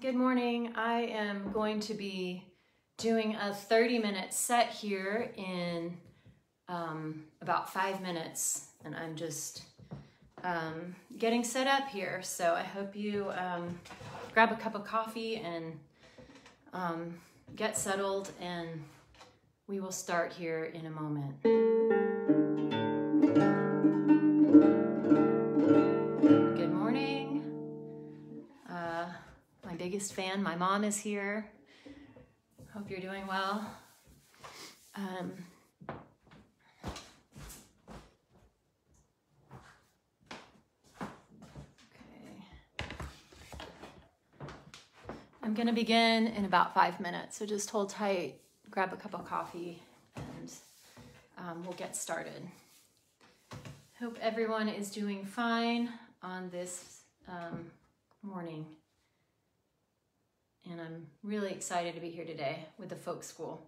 Good morning. I am going to be doing a 30 minute set here in um, about five minutes, and I'm just um, getting set up here. So I hope you um, grab a cup of coffee and um, get settled, and we will start here in a moment. Biggest fan, my mom is here. Hope you're doing well. Um, okay. I'm going to begin in about five minutes, so just hold tight, grab a cup of coffee, and um, we'll get started. Hope everyone is doing fine on this um, morning and I'm really excited to be here today with the folk school.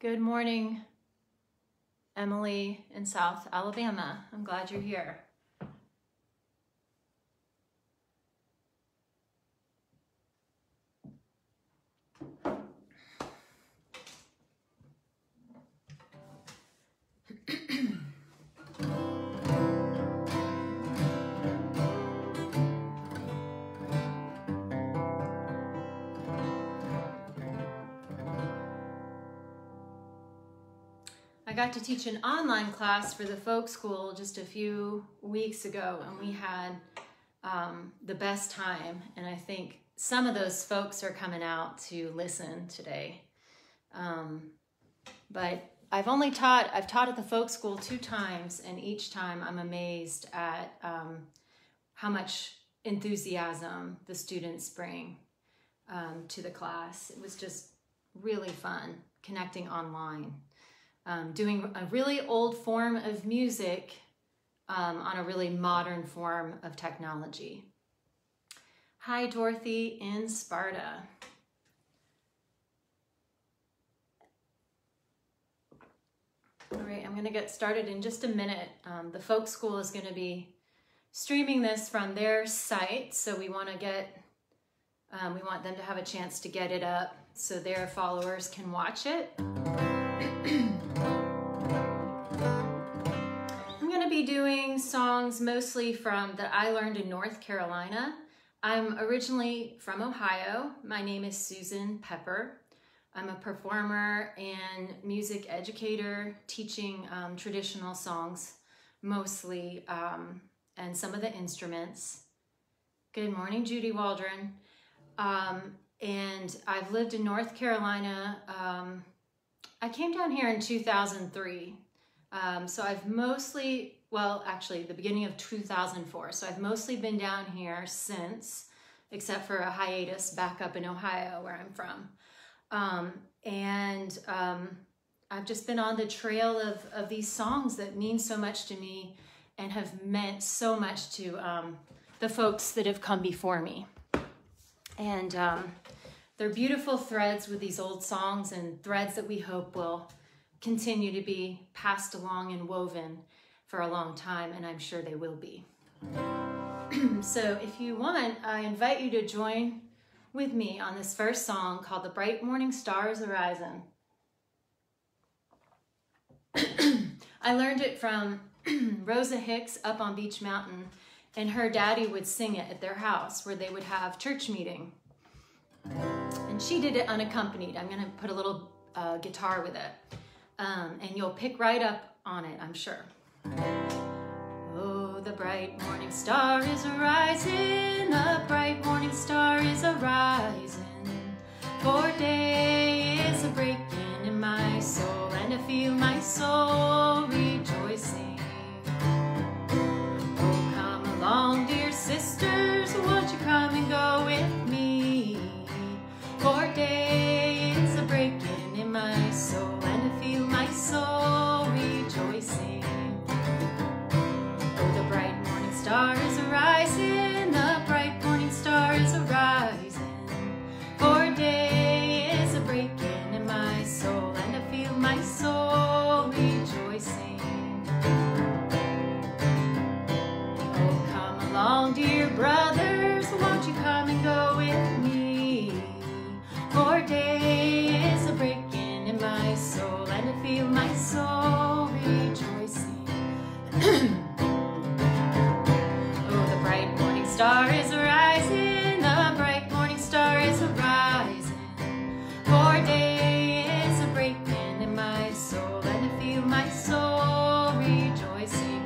Good morning, Emily in South Alabama. I'm glad you're here. I got to teach an online class for the folk school just a few weeks ago, and we had um, the best time. And I think some of those folks are coming out to listen today. Um, but I've only taught, I've taught at the folk school two times, and each time I'm amazed at um, how much enthusiasm the students bring um, to the class. It was just really fun connecting online um, doing a really old form of music um, on a really modern form of technology. Hi, Dorothy in Sparta. All right, I'm going to get started in just a minute. Um, the folk school is going to be streaming this from their site, so we want to get, um, we want them to have a chance to get it up so their followers can watch it. doing songs mostly from that I learned in North Carolina. I'm originally from Ohio. My name is Susan Pepper. I'm a performer and music educator teaching um, traditional songs mostly um, and some of the instruments. Good morning, Judy Waldron. Um, and I've lived in North Carolina um, I came down here in 2003. Um, so I've mostly, well, actually the beginning of 2004. So I've mostly been down here since, except for a hiatus back up in Ohio where I'm from. Um, and um, I've just been on the trail of, of these songs that mean so much to me and have meant so much to um, the folks that have come before me. And um, they're beautiful threads with these old songs and threads that we hope will continue to be passed along and woven for a long time, and I'm sure they will be. so if you want, I invite you to join with me on this first song called The Bright Morning Stars Arising. I learned it from Rosa Hicks up on Beech Mountain, and her daddy would sing it at their house where they would have church meeting. And she did it unaccompanied. I'm gonna put a little uh, guitar with it. Um, and you'll pick right up on it, I'm sure. Oh, the bright morning star is arising, the bright morning star is arising.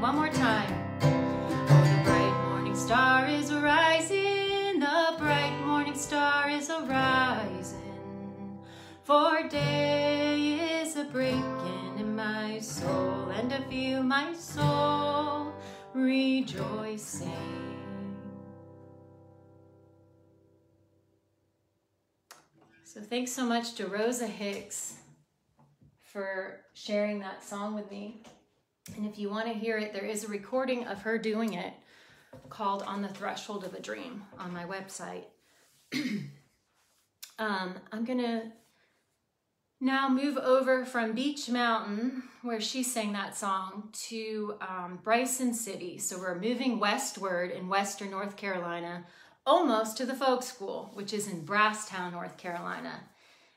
one more time. Oh, the bright morning star is rising, the bright morning star is arising. For day is a breaking in my soul, and I feel my soul rejoicing. So thanks so much to Rosa Hicks for sharing that song with me. And if you want to hear it, there is a recording of her doing it called On the Threshold of a Dream on my website. um, I'm going to now move over from Beech Mountain, where she sang that song, to um, Bryson City. So we're moving westward in western North Carolina, almost to the folk school, which is in Brasstown, North Carolina.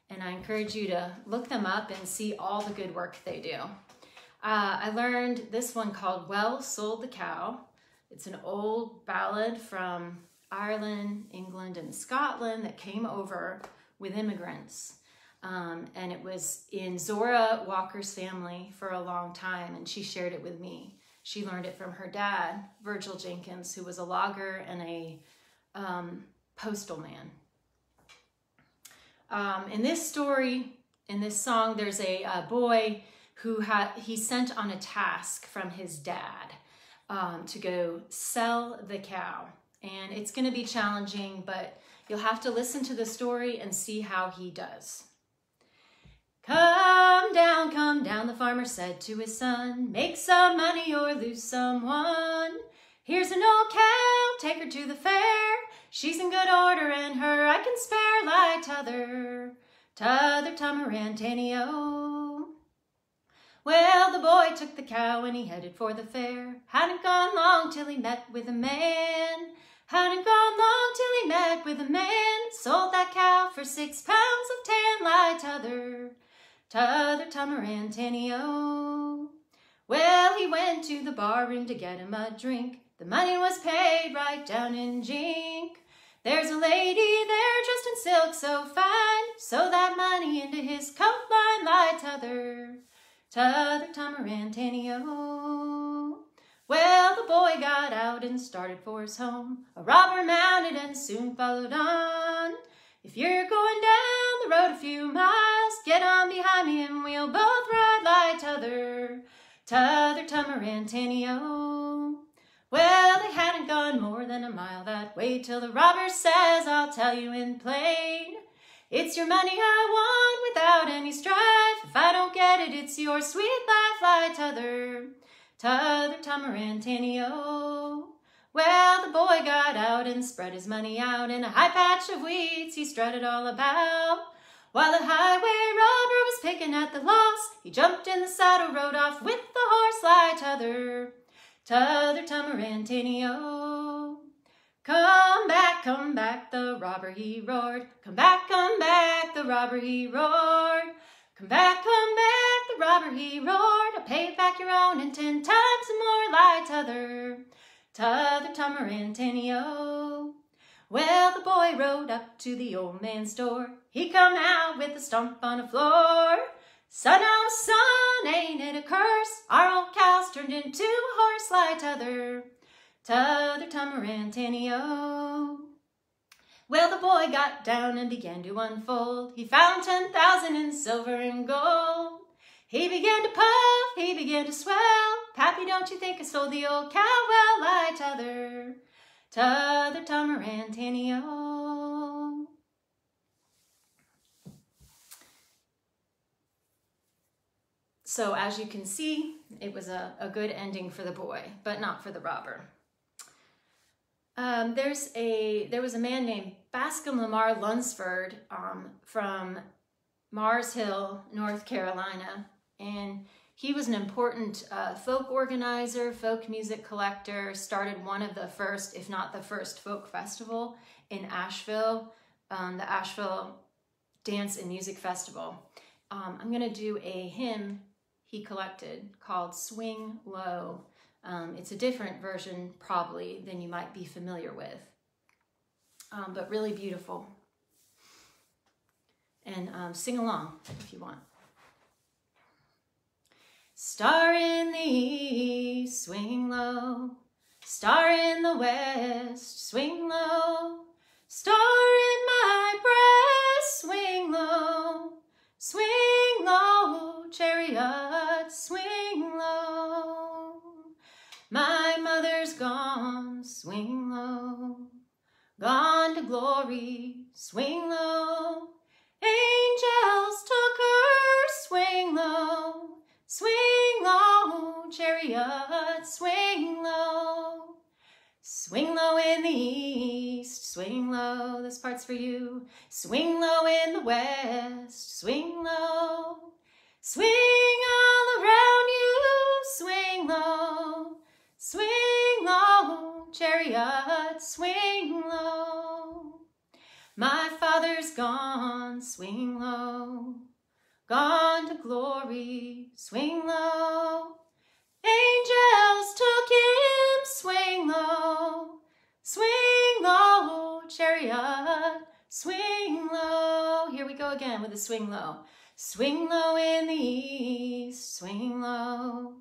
And I encourage you to look them up and see all the good work they do. Uh, I learned this one called Well Sold the Cow. It's an old ballad from Ireland, England, and Scotland that came over with immigrants. Um, and it was in Zora Walker's family for a long time, and she shared it with me. She learned it from her dad, Virgil Jenkins, who was a logger and a um, postal man. Um, in this story, in this song, there's a, a boy who had he sent on a task from his dad um, to go sell the cow, and it's going to be challenging, but you'll have to listen to the story and see how he does. Come down, come down, the farmer said to his son. Make some money or lose someone. Here's an old cow, take her to the fair. She's in good order and her I can spare like t'other, t'other Tamarantanio. Well, the boy took the cow and he headed for the fair. Hadn't gone long till he met with a man. Hadn't gone long till he met with a man. Sold that cow for six pounds of tan like t'other t'other Tamarantanio. Well, he went to the bar room to get him a drink. The money was paid right down in jink. There's a lady there dressed in silk so fine, so that money into his coat line like t'other, t'other Tamarantanio. Well, the boy got out and started for his home. A robber mounted and soon followed on. If you're going down the road a few miles, get on behind me and we'll both ride like t'other, t'other Tamarantanio. Well, they hadn't gone more than a mile that way till the robber says, I'll tell you in plain. It's your money I want without any strife. If I don't get it, it's your sweet life like t'other, t'other Tamarantanio. Well, the boy got out and spread his money out in a high patch of weeds he strutted all about. While the highway robber was picking at the loss, he jumped in the saddle, rode off with the horse like t'other, t'other Tamarantanio. Come back, come back, the robber he roared. Come back, come back, the robber he roared. Come back, come back, the robber he roared. I'll pay back your own and ten times more lie t'other t'other Tamarantanio. Well, the boy rode up to the old man's door. He come out with a stump on the floor. Son, oh son, ain't it a curse? Our old cow's turned into a horse like t'other, t'other Tamarantanio. Well, the boy got down and began to unfold. He found ten thousand in silver and gold. He began to puff, he began to swell. Pappy, don't you think I stole the old cow? Well, I t'other, t'other Tamarantanio. So as you can see, it was a, a good ending for the boy, but not for the robber. Um, there's a there was a man named Bascom Lamar Lunsford um, from Mars Hill, North Carolina, and he was an important uh, folk organizer, folk music collector, started one of the first, if not the first, folk festival in Asheville, um, the Asheville Dance and Music Festival. Um, I'm going to do a hymn he collected called Swing Low. Um, it's a different version, probably, than you might be familiar with, um, but really beautiful. And um, sing along if you want. Star in the east, swing low. Star in the west, swing low. Star in my breast, swing low. Swing low, chariot, swing low. Swing low. Gone to glory, swing low. Angels took her, swing low. Swing low, chariot, swing low. Swing low in the east, swing low, this part's for you. Swing low in the west, swing low. Swing all around you, swing low. Swing chariot, swing low. My father's gone, swing low. Gone to glory, swing low. Angels took him, swing low. Swing low, chariot, swing low. Here we go again with the swing low. Swing low in the east, swing low.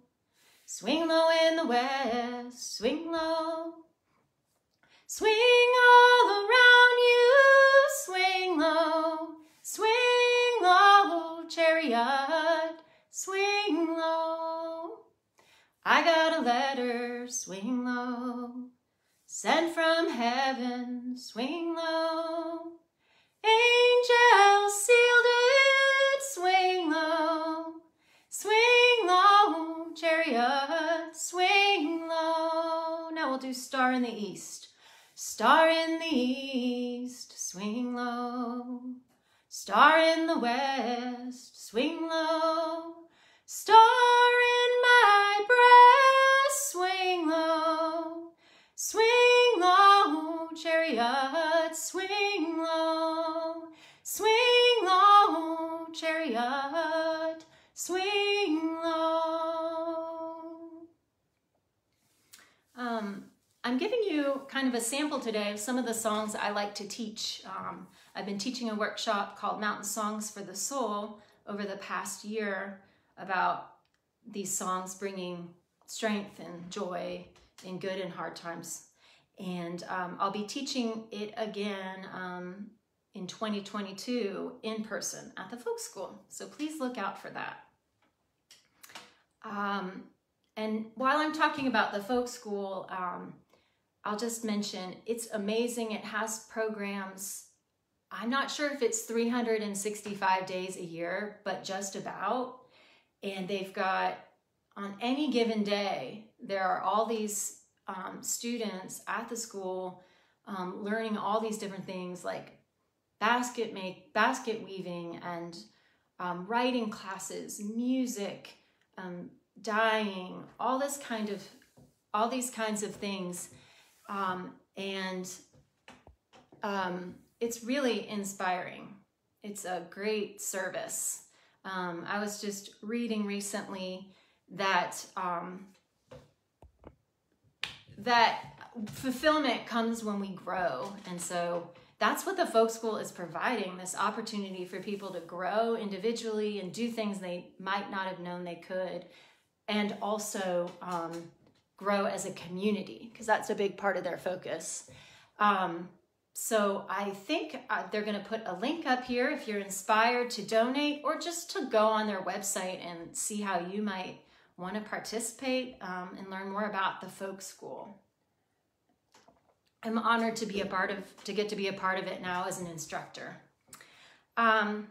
Swing low in the west, swing low. Swing all around you, swing low. Swing low, chariot, swing low. I got a letter, swing low. Sent from heaven, swing low. Angels sealed do star in the east. Star in the east, swing low. Star in the west, swing low. Star in my breast, swing low. Swing low, chariot, swing low. Swing low, chariot, I'm giving you kind of a sample today of some of the songs I like to teach. Um, I've been teaching a workshop called Mountain Songs for the Soul over the past year about these songs bringing strength and joy in good and hard times. And um, I'll be teaching it again um, in 2022 in person at the folk school. So please look out for that. Um, and while I'm talking about the folk school, um, I'll just mention it's amazing. It has programs. I'm not sure if it's 365 days a year, but just about. And they've got on any given day, there are all these um, students at the school um, learning all these different things like basket make, basket weaving, and um, writing classes, music, um, dyeing, all this kind of, all these kinds of things, um, and um, it's really inspiring. It's a great service. I was just reading recently that um, that fulfillment comes when we grow, and so that's what the folk school is providing this opportunity for people to grow individually and do things they might not have known they could, and also um, grow as a community because that's a big part of their focus. Um, so I think uh, they're going to put a link up here if you're inspired to donate or just to go on their website and see how you might want to participate um, and learn more about the folk school. I'm honored to be a part of, to get to be a part of it now as an instructor. Um,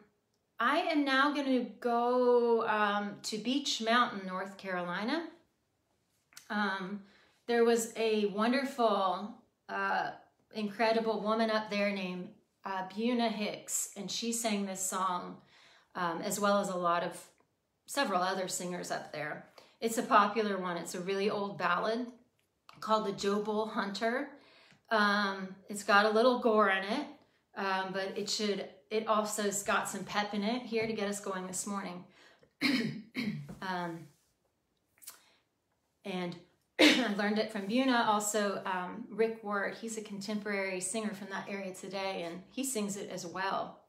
I am now going to go um, to Beech Mountain, North Carolina. Um, there was a wonderful, uh, incredible woman up there named uh, Buna Hicks, and she sang this song um, as well as a lot of several other singers up there. It's a popular one. It's a really old ballad called The Joe Bull Hunter. Um, it's got a little gore in it, um, but it should, it also's got some pep in it here to get us going this morning. um, and I learned it from Buna. Also, um, Rick Ward, he's a contemporary singer from that area today, and he sings it as well.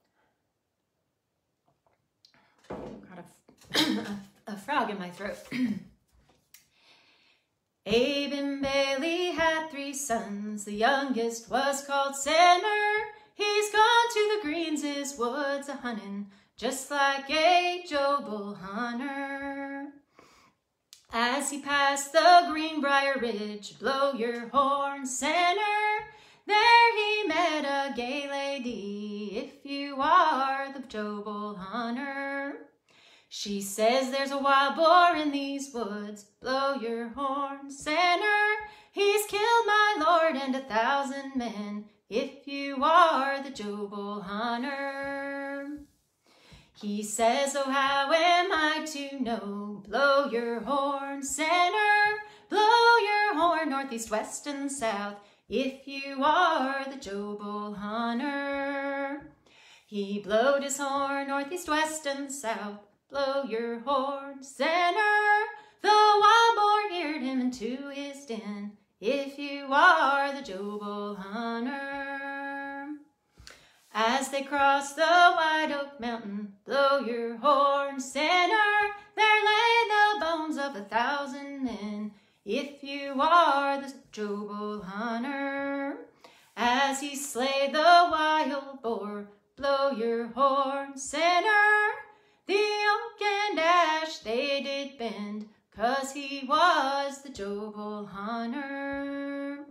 Got a, a frog in my throat. Abe and Bailey had three sons. The youngest was called Sammer. He's gone to the greens, his woods a hunting, just like a Joe Bull hunter. As he passed the Greenbrier Ridge, blow your horn, sinner. There he met a gay lady, if you are the Jobel hunter. She says there's a wild boar in these woods, blow your horn, sinner. He's killed my lord and a thousand men, if you are the Jobel hunter. He says, oh, how am I to know? Blow your horn, sinner. Blow your horn, northeast, west, and south, if you are the Jobel hunter. He blowed his horn, northeast, west, and south. Blow your horn, sinner. The wild boar heard him into his den, if you are the Jobel hunter. As they crossed the white oak mountain, blow your horn, sinner. Thousand men, if you are the Jobel hunter. As he slay the wild boar, blow your horn, sinner. The oak and ash they did bend, cause he was the Jobel hunter.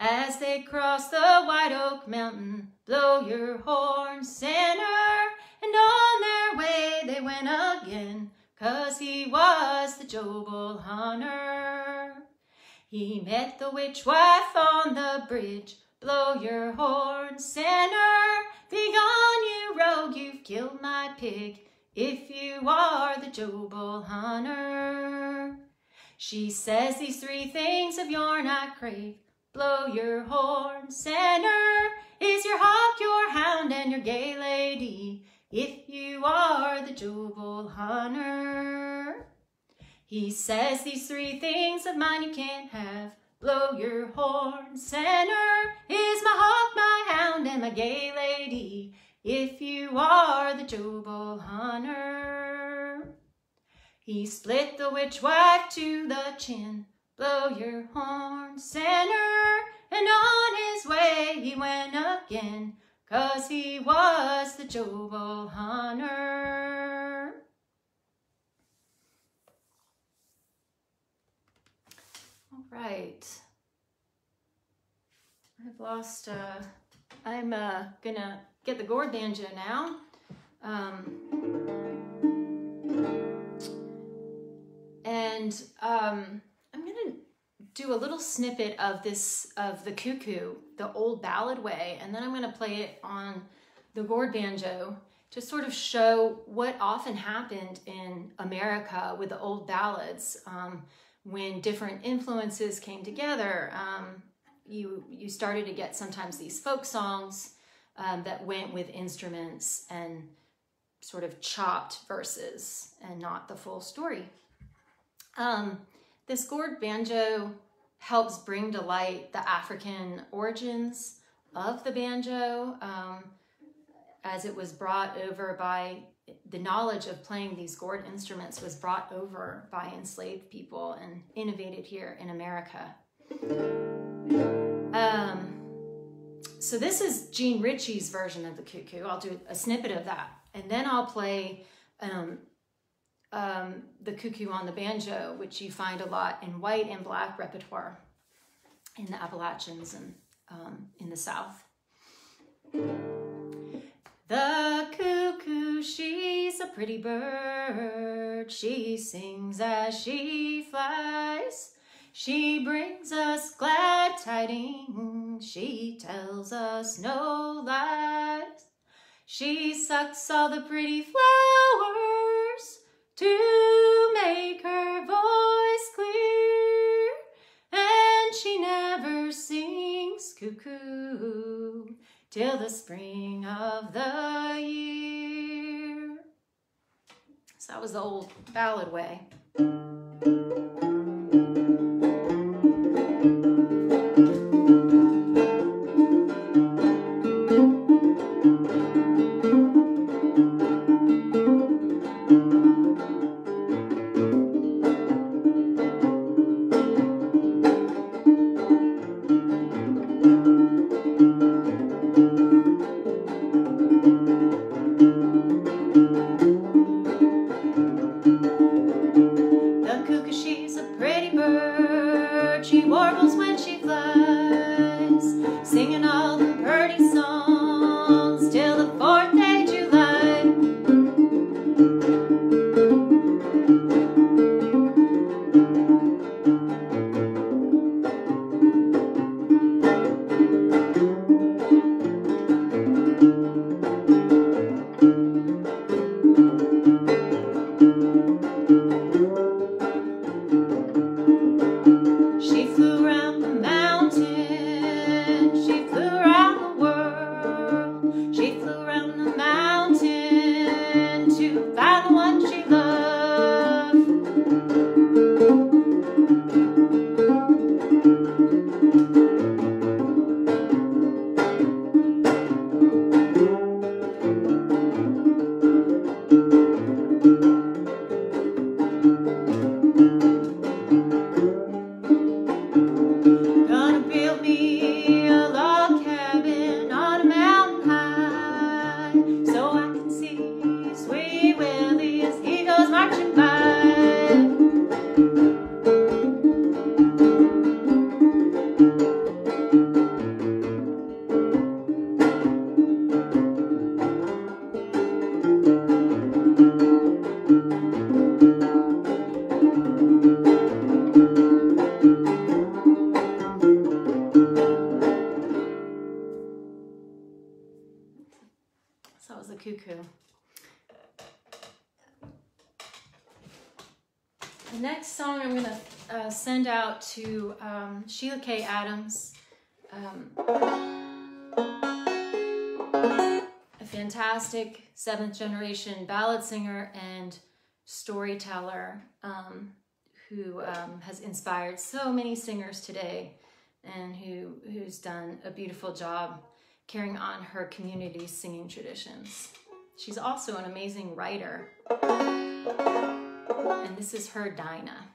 As they crossed the white oak mountain, blow your horn, sinner, and on their way they went again, cause he was the Jobel hunter. He met the witch wife on the bridge, blow your horn, sinner, begone you rogue, you've killed my pig, if you are the Jobel hunter. She says these three things of yourn I crave, blow your horn, sinner, is your hawk, your hound, and your gay lady, if you are the Jobel hunter. He says these three things of mine you can't have. Blow your horn, sinner, is my hawk, my hound, and my gay lady, if you are the Jobel hunter. He split the witch wife to the chin, blow your horn, sinner, and on his way he went again, cause he was the Jobel hunter. All right. I've lost, uh, I'm uh, gonna get the gourd banjo now. Um, and um, do a little snippet of this, of the cuckoo, the old ballad way, and then I'm gonna play it on the gourd banjo to sort of show what often happened in America with the old ballads. Um, when different influences came together, um, you you started to get sometimes these folk songs um, that went with instruments and sort of chopped verses and not the full story. Um, this gourd banjo helps bring to light the African origins of the banjo um, as it was brought over by the knowledge of playing these gourd instruments was brought over by enslaved people and innovated here in America. Um, so this is Jean Ritchie's version of the cuckoo. I'll do a snippet of that, and then I'll play um, um, the cuckoo on the banjo, which you find a lot in white and black repertoire in the Appalachians and um, in the South. The cuckoo, she's a pretty bird. She sings as she flies. She brings us glad tidings. She tells us no lies. She sucks all the pretty flowers to make her voice clear. And she never sings cuckoo till the spring of the year. So that was the old ballad way. Out to um, Sheila K. Adams, um, a fantastic seventh generation ballad singer and storyteller um, who um, has inspired so many singers today and who, who's done a beautiful job carrying on her community's singing traditions. She's also an amazing writer. And this is her. Dinah,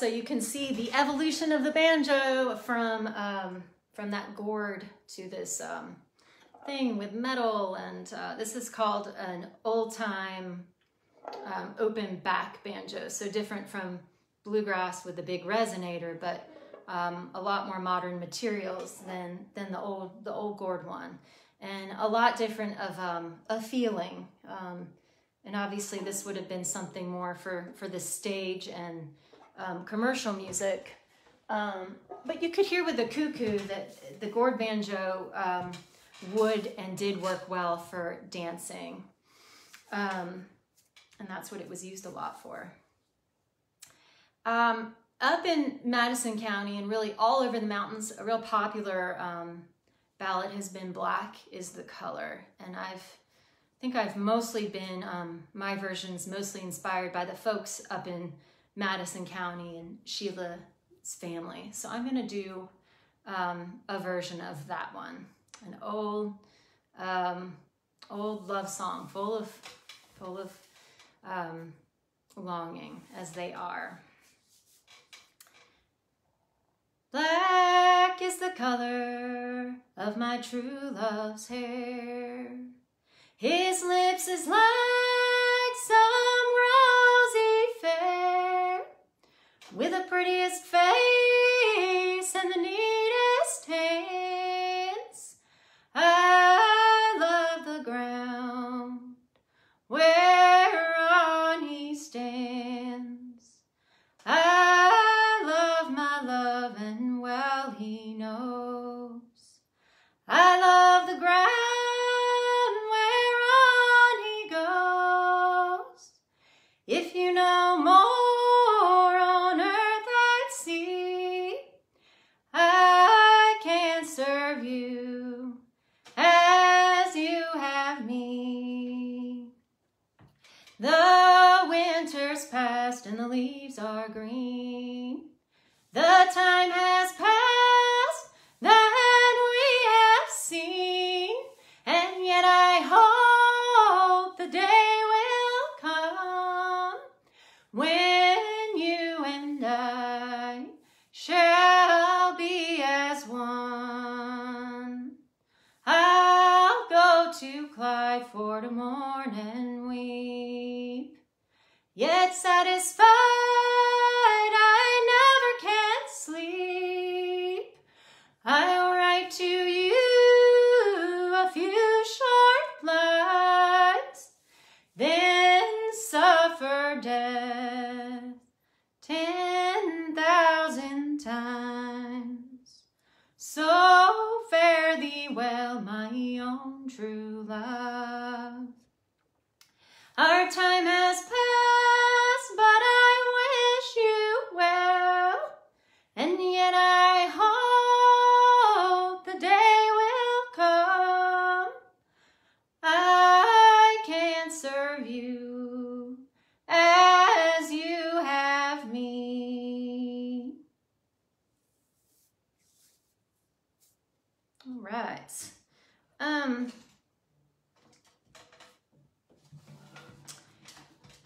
Also, you can see the evolution of the banjo from um, from that gourd to this um, thing with metal, and uh, this is called an old time um, open back banjo. So different from bluegrass with the big resonator, but um, a lot more modern materials than than the old the old gourd one, and a lot different of um, a feeling. Um, and obviously, this would have been something more for for the stage and um, commercial music. Um, but you could hear with the cuckoo that the gourd banjo um, would and did work well for dancing. Um, and that's what it was used a lot for. Um, up in Madison County and really all over the mountains, a real popular um, ballad has been Black is the Color. And I've I think I've mostly been, my version's mostly inspired by the folks up in Madison County and Sheila's family. So I'm gonna do um, a version of that one, an old, um, old love song, full of, full of um, longing as they are. Black is the color of my true love's hair. His lips is like with the shall be as one. I'll go to Clyde for the morning weep, yet satisfied true love. Our time has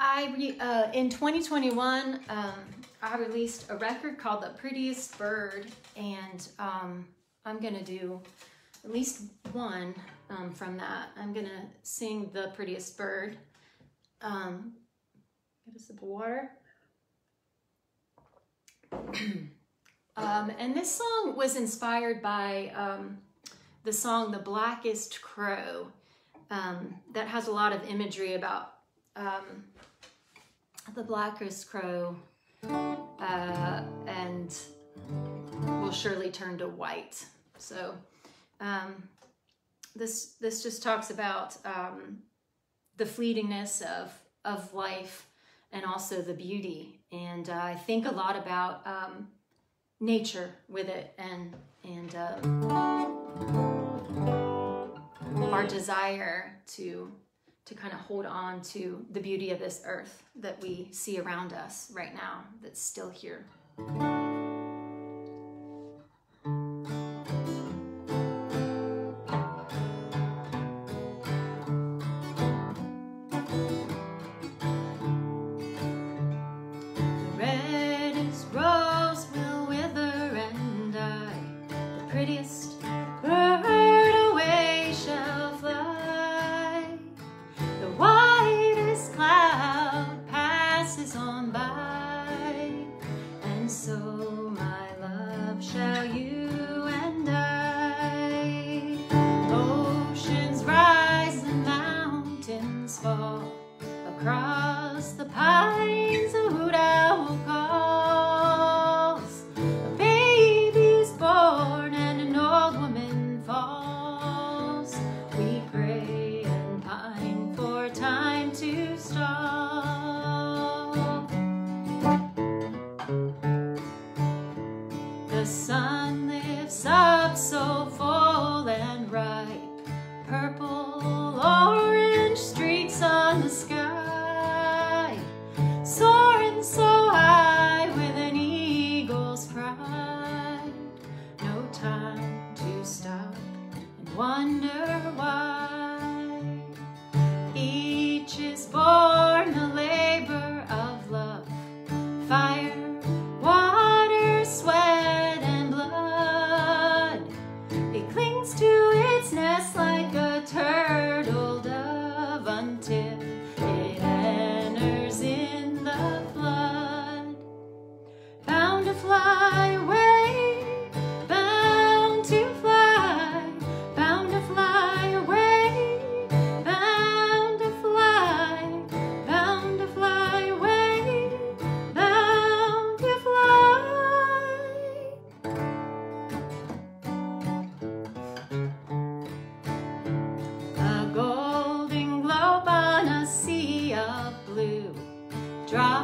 I re, uh, in 2021, um, I released a record called "The Prettiest Bird," and um, I'm gonna do at least one um, from that. I'm gonna sing "The Prettiest Bird." Um, get a sip of water. um, and this song was inspired by um, the song "The Blackest Crow," um, that has a lot of imagery about um, the blackest crow uh, and will surely turn to white. So um, this this just talks about um, the fleetingness of of life and also the beauty. And uh, I think a lot about um, nature with it and and um, our desire to to kind of hold on to the beauty of this earth that we see around us right now that's still here.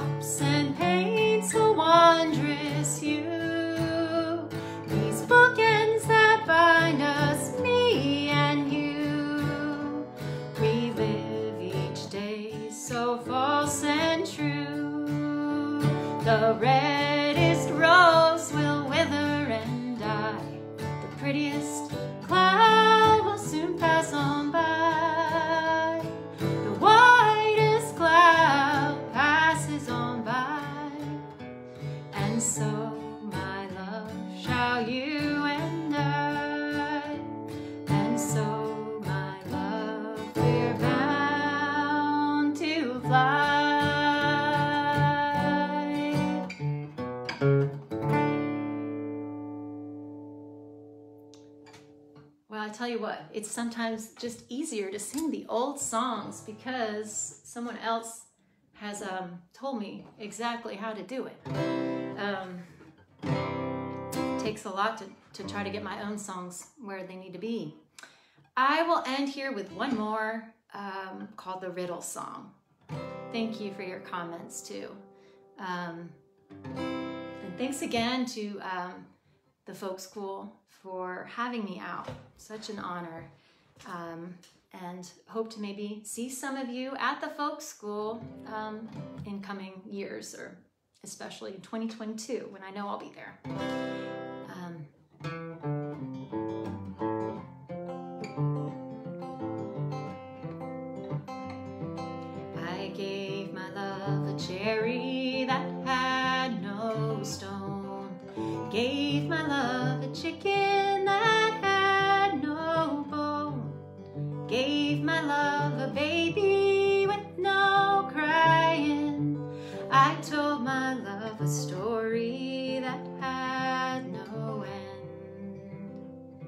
Drops and paints a wondrous hue. These bookends that bind us, me and you. We live each day so false and true. The reddest you what, it's sometimes just easier to sing the old songs because someone else has um, told me exactly how to do it. Um, it takes a lot to, to try to get my own songs where they need to be. I will end here with one more um, called the Riddle Song. Thank you for your comments too. Um, and thanks again to um, the folk school for having me out. Such an honor. Um, and hope to maybe see some of you at the folk school um, in coming years, or especially in 2022 when I know I'll be there. My love a baby with no crying. I told my love a story that had no end.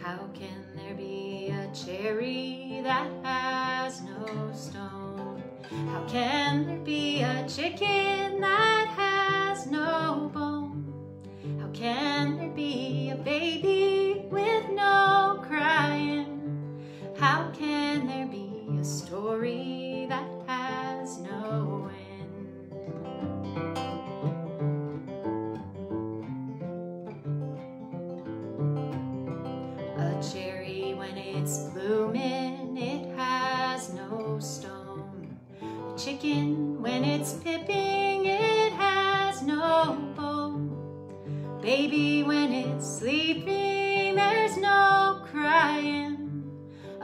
How can there be a cherry that has no stone? How can there be a chicken that has no bone? How can there be a baby with story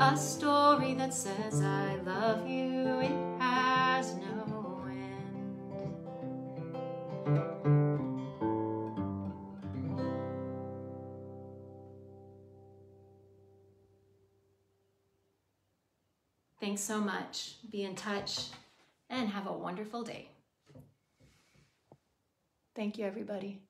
A story that says I love you, it has no end. Thanks so much. Be in touch and have a wonderful day. Thank you, everybody.